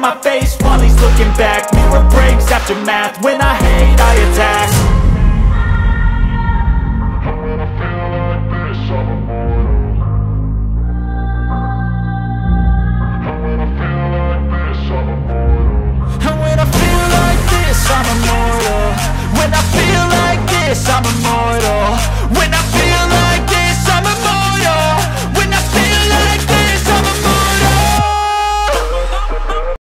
my face while he's looking back. Mirror breaks, aftermath, when I hate I attack.